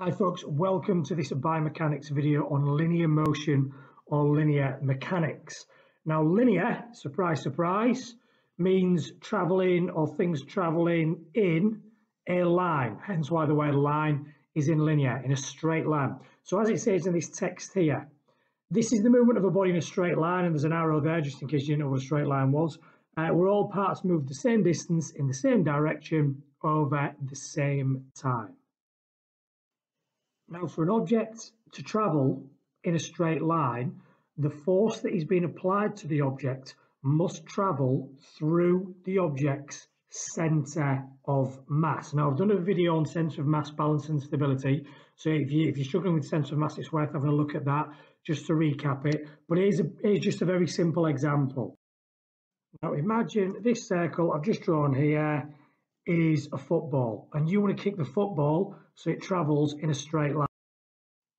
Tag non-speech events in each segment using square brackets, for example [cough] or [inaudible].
Hi folks, welcome to this biomechanics video on linear motion or linear mechanics. Now linear, surprise, surprise, means traveling or things traveling in a line, hence why the word line is in linear, in a straight line. So as it says in this text here, this is the movement of a body in a straight line, and there's an arrow there just in case you didn't know what a straight line was, uh, where all parts move the same distance in the same direction over the same time. Now, for an object to travel in a straight line, the force that is being applied to the object must travel through the object's center of mass. Now, I've done a video on center of mass balance and stability. So if, you, if you're struggling with center of mass, it's worth having a look at that just to recap it. But here's, a, here's just a very simple example. Now, imagine this circle I've just drawn here is a football and you want to kick the football so it travels in a straight line.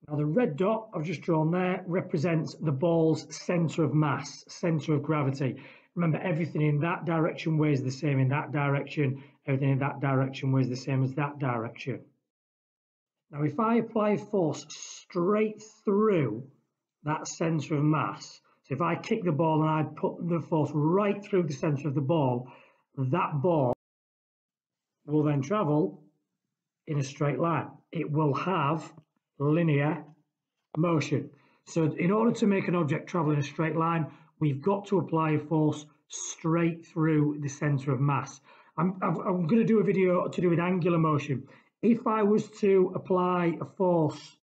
Now the red dot I've just drawn there represents the ball's centre of mass, centre of gravity. Remember everything in that direction weighs the same in that direction, everything in that direction weighs the same as that direction. Now if I apply force straight through that centre of mass, so if I kick the ball and I put the force right through the centre of the ball, that ball will then travel in a straight line. It will have linear motion. So in order to make an object travel in a straight line, we've got to apply a force straight through the center of mass. I'm, I'm going to do a video to do with angular motion. If I was to apply a force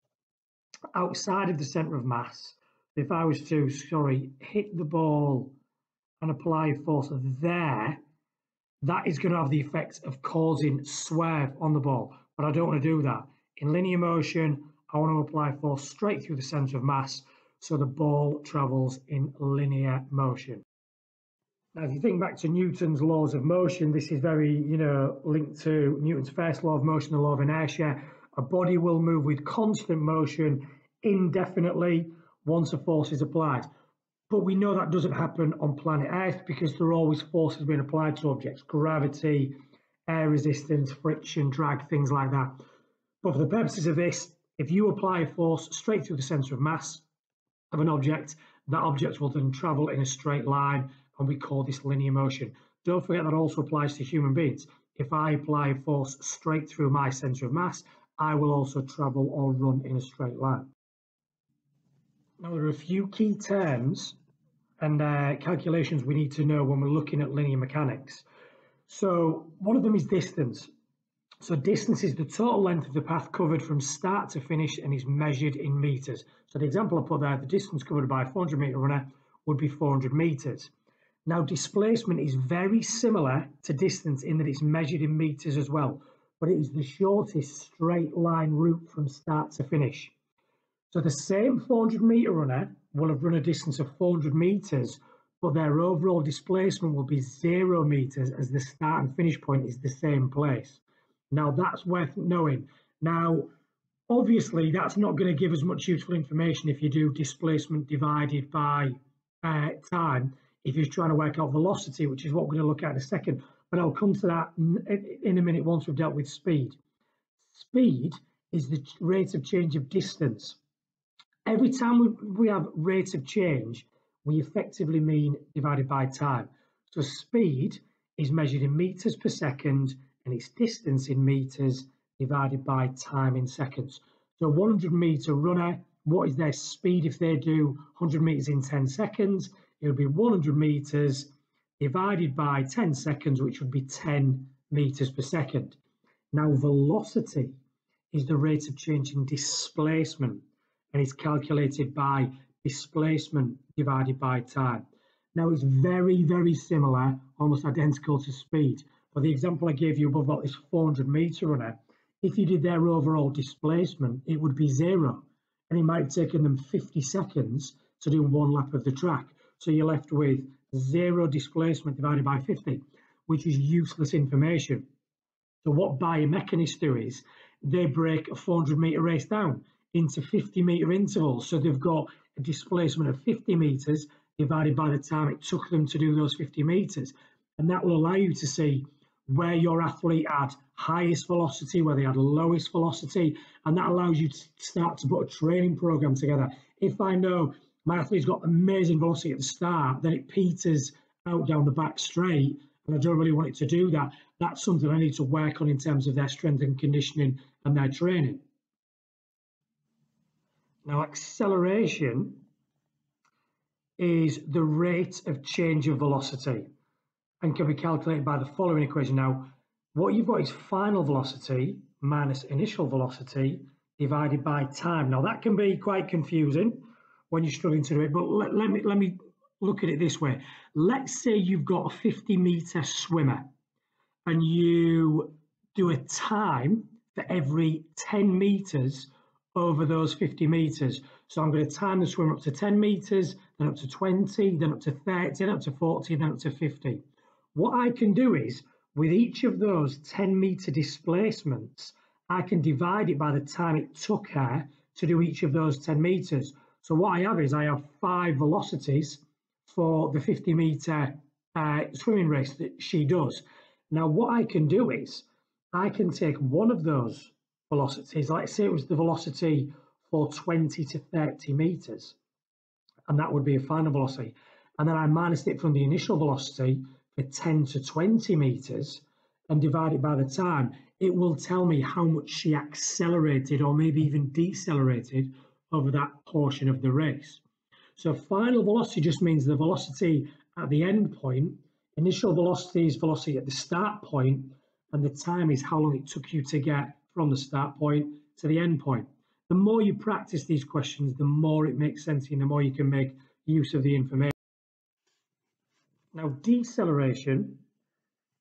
outside of the center of mass, if I was to, sorry, hit the ball and apply a force there, that is going to have the effect of causing swerve on the ball. But I don't want to do that. In linear motion, I want to apply force straight through the center of mass so the ball travels in linear motion. Now, if you think back to Newton's laws of motion, this is very, you know, linked to Newton's first law of motion, the law of inertia. A body will move with constant motion indefinitely once a force is applied. But we know that doesn't happen on planet Earth because there are always forces being applied to objects gravity, air resistance, friction, drag, things like that. But for the purposes of this, if you apply a force straight through the centre of mass of an object, that object will then travel in a straight line, and we call this linear motion. Don't forget that also applies to human beings. If I apply a force straight through my centre of mass, I will also travel or run in a straight line. Now, there are a few key terms and uh, calculations we need to know when we're looking at linear mechanics. So one of them is distance. So distance is the total length of the path covered from start to finish and is measured in meters. So the example I put there, the distance covered by a 400 meter runner would be 400 meters. Now displacement is very similar to distance in that it's measured in meters as well, but it is the shortest straight line route from start to finish. So the same 400 meter runner will have run a distance of 400 meters, but their overall displacement will be zero meters as the start and finish point is the same place. Now that's worth knowing. Now, obviously, that's not going to give us much useful information if you do displacement divided by uh, time, if you're trying to work out velocity, which is what we're going to look at in a second. But I'll come to that in a minute once we've dealt with speed. Speed is the rate of change of distance Every time we, have rate of change, we effectively mean divided by time. So speed is measured in meters per second and its distance in meters divided by time in seconds. So 100 meter runner, what is their speed if they do 100 meters in 10 seconds? It would be 100 meters divided by 10 seconds, which would be 10 meters per second. Now velocity is the rate of change in displacement and it's calculated by displacement divided by time. Now it's very, very similar, almost identical to speed. For the example I gave you above about this 400 meter runner, if you did their overall displacement, it would be zero. And it might have taken them 50 seconds to do one lap of the track. So you're left with zero displacement divided by 50, which is useless information. So what biomechanists do is they break a 400 meter race down into 50 meter intervals. So they've got a displacement of 50 meters divided by the time it took them to do those 50 meters. And that will allow you to see where your athlete had highest velocity, where they had lowest velocity, and that allows you to start to put a training program together. If I know my athlete's got amazing velocity at the start, then it peters out down the back straight, and I don't really want it to do that. That's something I need to work on in terms of their strength and conditioning and their training. Now, acceleration is the rate of change of velocity and can be calculated by the following equation. Now, what you've got is final velocity minus initial velocity divided by time. Now, that can be quite confusing when you're struggling to do it, but let, let me, let me look at it this way. Let's say you've got a 50 meter swimmer and you do a time for every 10 meters over those 50 meters. So I'm going to time the swimmer up to 10 meters, then up to 20, then up to 30, then up to 40, then up to 50. What I can do is, with each of those 10 meter displacements, I can divide it by the time it took her to do each of those 10 meters. So what I have is I have five velocities for the 50 meter uh, swimming race that she does. Now, what I can do is I can take one of those velocities, let's say it was the velocity for 20 to 30 meters, and that would be a final velocity. And then I minus it from the initial velocity for 10 to 20 meters and divide it by the time. It will tell me how much she accelerated or maybe even decelerated over that portion of the race. So final velocity just means the velocity at the end point. Initial velocity is velocity at the start point, and the time is how long it took you to get from the start point to the end point. The more you practice these questions, the more it makes sense and the more you can make use of the information. Now, deceleration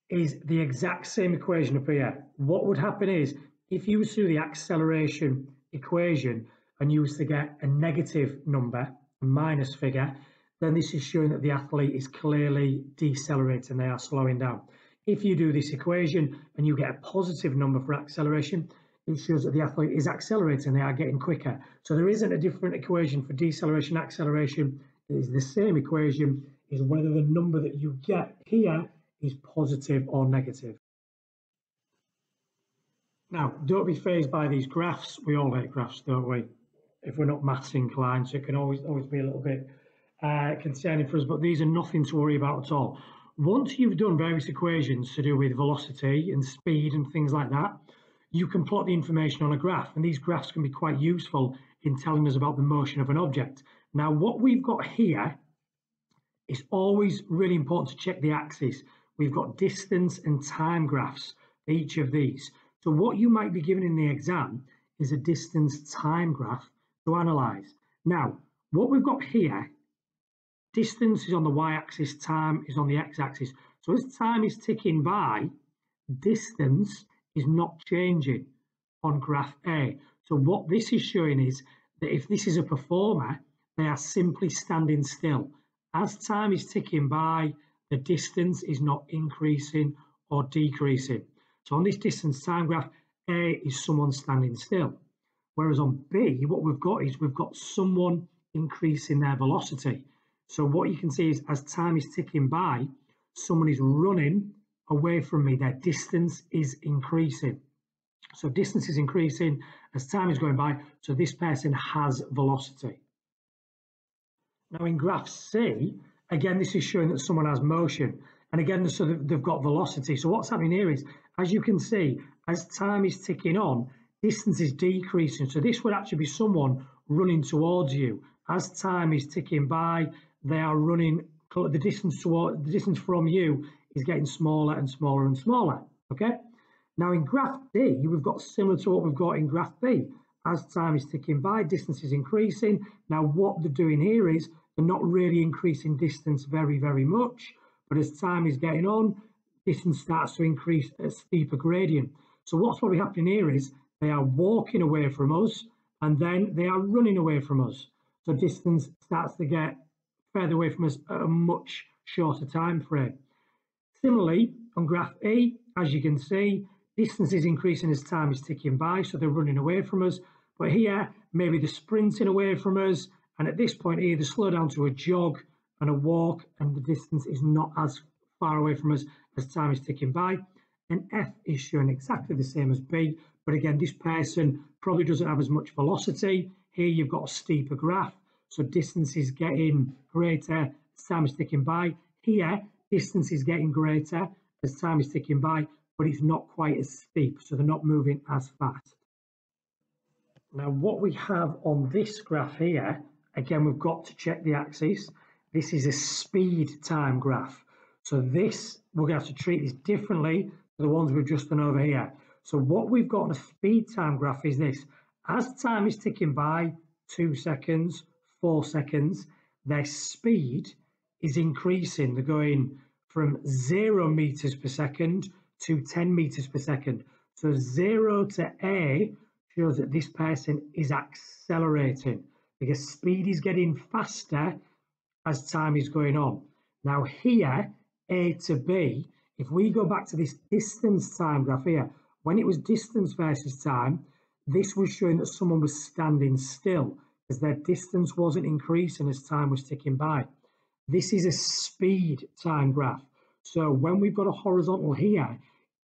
is the exact same equation up here. What would happen is if you was the acceleration equation and you was to get a negative number, a minus figure, then this is showing that the athlete is clearly decelerating, they are slowing down. If you do this equation and you get a positive number for acceleration, it shows that the athlete is accelerating, they are getting quicker. So there isn't a different equation for deceleration, acceleration. It is the same equation, is whether the number that you get here is positive or negative. Now, don't be fazed by these graphs. We all hate graphs, don't we? If we're not maths inclined, so it can always always be a little bit uh, concerning for us, but these are nothing to worry about at all. Once you've done various equations to do with velocity and speed and things like that, you can plot the information on a graph. And these graphs can be quite useful in telling us about the motion of an object. Now, what we've got here is always really important to check the axis. We've got distance and time graphs for each of these. So what you might be given in the exam is a distance time graph to analyze. Now, what we've got here Distance is on the y-axis, time is on the x-axis. So as time is ticking by, distance is not changing on graph A. So what this is showing is that if this is a performer, they are simply standing still. As time is ticking by, the distance is not increasing or decreasing. So on this distance time graph, A is someone standing still. Whereas on B, what we've got is we've got someone increasing their velocity. So what you can see is as time is ticking by, someone is running away from me. Their distance is increasing. So distance is increasing as time is going by. So this person has velocity. Now in graph C, again, this is showing that someone has motion. And again, so they've got velocity. So what's happening here is, as you can see, as time is ticking on, distance is decreasing. So this would actually be someone running towards you. As time is ticking by, they are running the distance toward the distance from you is getting smaller and smaller and smaller. Okay. Now in graph D, we've got similar to what we've got in graph B. As time is ticking by, distance is increasing. Now what they're doing here is they're not really increasing distance very, very much. But as time is getting on, distance starts to increase at a steeper gradient. So what's probably happening here is they are walking away from us and then they are running away from us. So distance starts to get further away from us at a much shorter time frame. Similarly, on graph E, as you can see, distance is increasing as time is ticking by, so they're running away from us. But here, maybe they're sprinting away from us, and at this point here, they slow down to a jog and a walk, and the distance is not as far away from us as time is ticking by. and F is showing exactly the same as B. But again, this person probably doesn't have as much velocity. Here you've got a steeper graph, so distance is getting greater as time is ticking by. Here, distance is getting greater as time is ticking by, but it's not quite as steep, so they're not moving as fast. Now, what we have on this graph here, again, we've got to check the axis. This is a speed time graph. So this, we're going to have to treat this differently to the ones we've just done over here. So what we've got on a speed time graph is this. As time is ticking by, two seconds, four seconds, their speed is increasing. They're going from zero meters per second to 10 meters per second. So zero to A shows that this person is accelerating because speed is getting faster as time is going on. Now here, A to B, if we go back to this distance time graph here, when it was distance versus time, this was showing that someone was standing still because their distance wasn't increasing as time was ticking by. This is a speed time graph. So when we've got a horizontal here,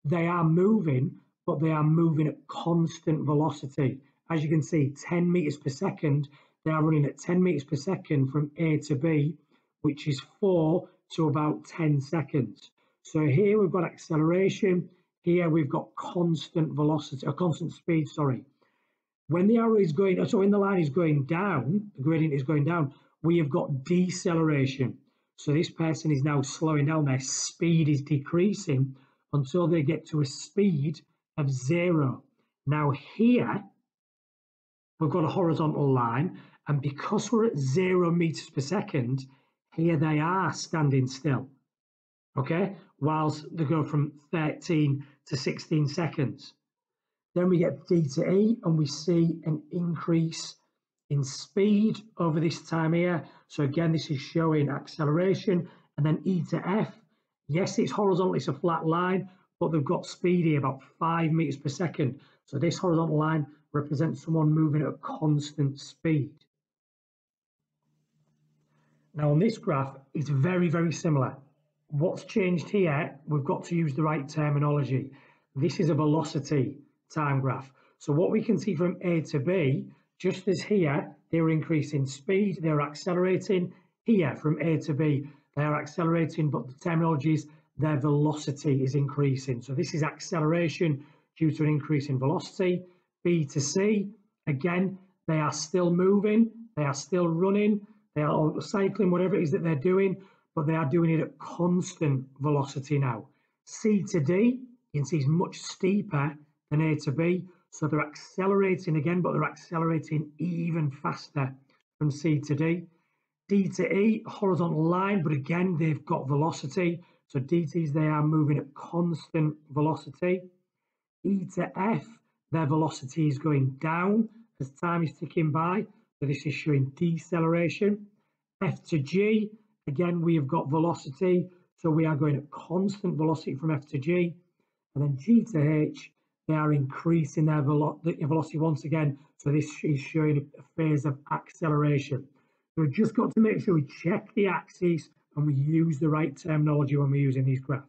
they are moving, but they are moving at constant velocity. As you can see, 10 meters per second, they are running at 10 meters per second from A to B, which is four to about 10 seconds. So here we've got acceleration, here we've got constant velocity, or constant speed, sorry. When the arrow is going, so when the line is going down, the gradient is going down, we have got deceleration. So this person is now slowing down, their speed is decreasing until they get to a speed of zero. Now here, we've got a horizontal line, and because we're at zero meters per second, here they are standing still, okay? Whilst they go from 13 to 16 seconds. Then we get D to E, and we see an increase in speed over this time here. So again, this is showing acceleration, and then E to F. Yes, it's horizontal, it's a flat line, but they've got speed here about five meters per second. So this horizontal line represents someone moving at a constant speed. Now on this graph, it's very, very similar. What's changed here, we've got to use the right terminology. This is a velocity time graph. So what we can see from A to B, just as here, they're increasing speed, they're accelerating. Here, from A to B, they're accelerating, but the terminology is their velocity is increasing. So this is acceleration due to an increase in velocity. B to C, again, they are still moving, they are still running, they are cycling, whatever it is that they're doing, but they are doing it at constant velocity now. C to D, you can see is much steeper than A to B. So they're accelerating again, but they're accelerating even faster from C to D. D to E, horizontal line, but again, they've got velocity. So DTs, they are moving at constant velocity. E to F, their velocity is going down as time is ticking by. So this is showing deceleration. F to G, again, we have got velocity. So we are going at constant velocity from F to G. And then G to H, they are increasing their velo velocity once again. So this is showing a phase of acceleration. So we've just got to make sure we check the axis and we use the right terminology when we're using these graphs.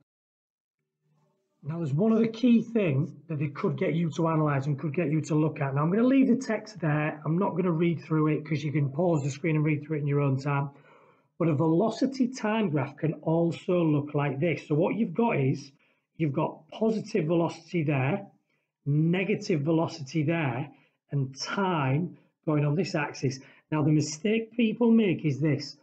Now, there's one other key thing that it could get you to analyze and could get you to look at. Now, I'm going to leave the text there. I'm not going to read through it because you can pause the screen and read through it in your own time. But a velocity time graph can also look like this. So what you've got is you've got positive velocity there, negative velocity there, and time going on this axis. Now, the mistake people make is this.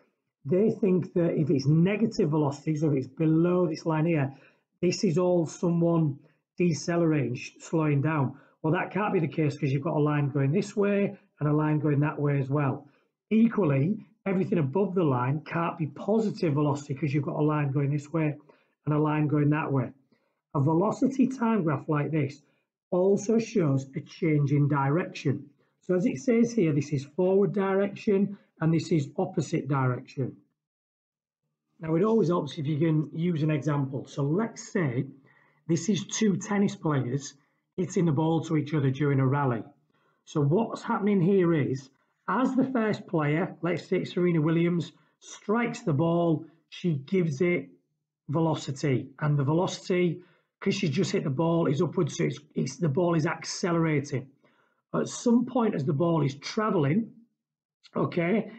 They think that if it's negative velocity, so if it's below this line here, this is all someone decelerating, slowing down. Well, that can't be the case because you've got a line going this way and a line going that way as well. Equally, everything above the line can't be positive velocity because you've got a line going this way and a line going that way. A velocity time graph like this also shows a change in direction. So as it says here, this is forward direction and this is opposite direction. Now, it always helps if you can use an example. So let's say this is two tennis players hitting the ball to each other during a rally. So what's happening here is, as the first player, let's say Serena Williams, strikes the ball, she gives it velocity, and the velocity because she's just hit the ball is upwards, so it's, it's the ball is accelerating. At some point, as the ball is traveling, okay,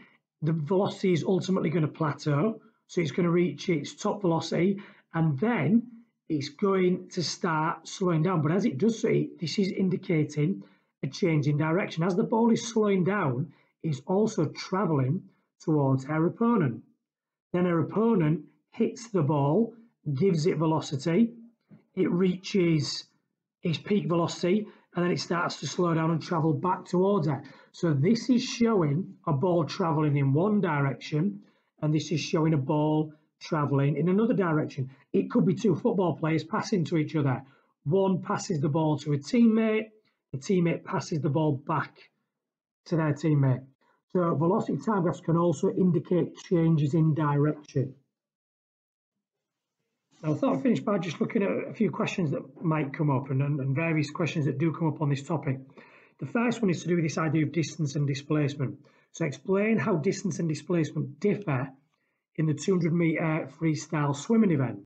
the velocity is ultimately going to plateau, so it's going to reach its top velocity, and then it's going to start slowing down. But as it does so, this is indicating a change in direction. As the ball is slowing down, it's also traveling towards her opponent. Then her opponent hits the ball, gives it velocity, it reaches its peak velocity, and then it starts to slow down and travel back towards her. So this is showing a ball traveling in one direction, and this is showing a ball traveling in another direction. It could be two football players passing to each other. One passes the ball to a teammate, the teammate passes the ball back to their teammate. So velocity time graphs can also indicate changes in direction. I thought I'd finish by just looking at a few questions that might come up and, and, various questions that do come up on this topic. The first one is to do with this idea of distance and displacement. So explain how distance and displacement differ in the 200 metre freestyle swimming event.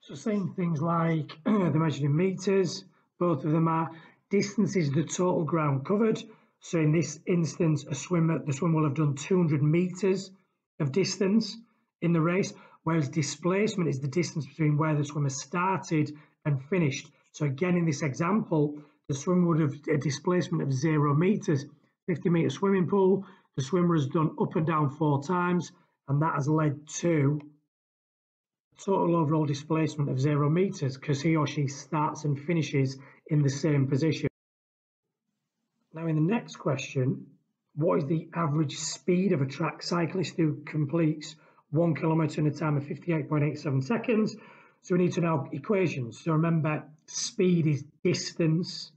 So saying things like [clears throat] they're measured in metres, both of them are. Distance is the total ground covered. So in this instance, a swimmer, the swimmer will have done 200 metres of distance in the race, whereas displacement is the distance between where the swimmer started and finished. So again, in this example, the swimmer would have a displacement of zero metres, 50 metre swimming pool. The swimmer has done up and down four times and that has led to total overall displacement of zero meters because he or she starts and finishes in the same position. Now in the next question, what is the average speed of a track cyclist who completes one kilometre in a time of 58.87 seconds? So we need to know equations. So remember, speed is distance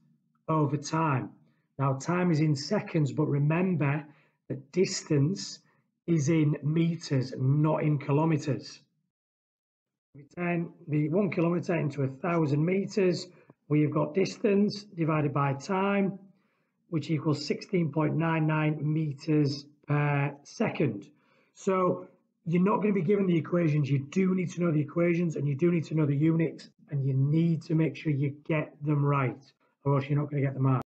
over time. Now time is in seconds, but remember that distance is in meters, not in kilometers. We turn the one kilometer into a thousand meters. We've got distance divided by time, which equals 16.99 meters per second. So you're not going to be given the equations. You do need to know the equations and you do need to know the units and you need to make sure you get them right or else you're not going to get the out.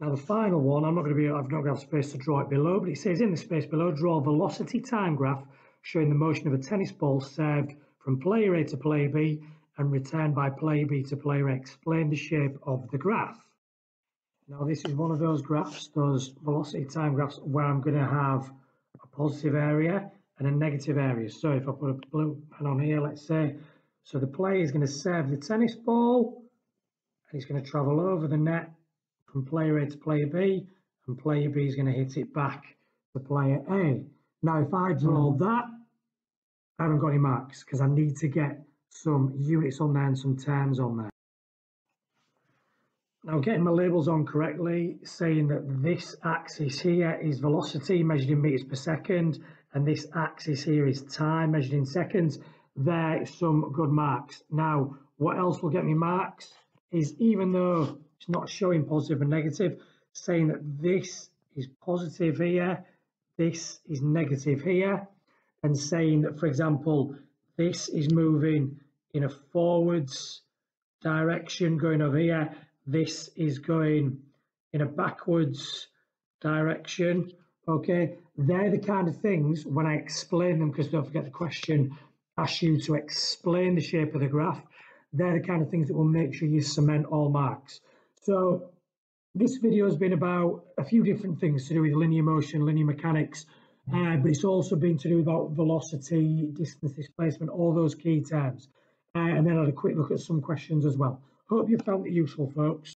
Now the final one, I'm not going to be, I've not got space to draw it below, but it says in the space below, draw a velocity time graph showing the motion of a tennis ball served from player A to player B and returned by player B to player A. Explain the shape of the graph. Now this is one of those graphs, those velocity time graphs, where I'm going to have positive area and a negative area. So if I put a blue pen on here, let's say, so the player is going to serve the tennis ball and he's going to travel over the net from player A to player B, and player B is going to hit it back to player A. Now, if I draw hmm. that, I haven't got any marks because I need to get some units on there and some terms on there. Now, getting my labels on correctly, saying that this axis here is velocity measured in meters per second, and this axis here is time measured in seconds. There, some good marks. Now, what else will get me marks is even though it's not showing positive and negative, saying that this is positive here, this is negative here, and saying that, for example, this is moving in a forwards direction going over here, this is going in a backwards direction. Okay, they're the kind of things when I explain them, because don't forget the question asks you to explain the shape of the graph. They're the kind of things that will make sure you cement all marks. So this video has been about a few different things to do with linear motion, linear mechanics, uh, but it's also been to do about velocity, distance displacement, all those key terms. Uh, and then I had a quick look at some questions as well. Hope you found it useful, folks.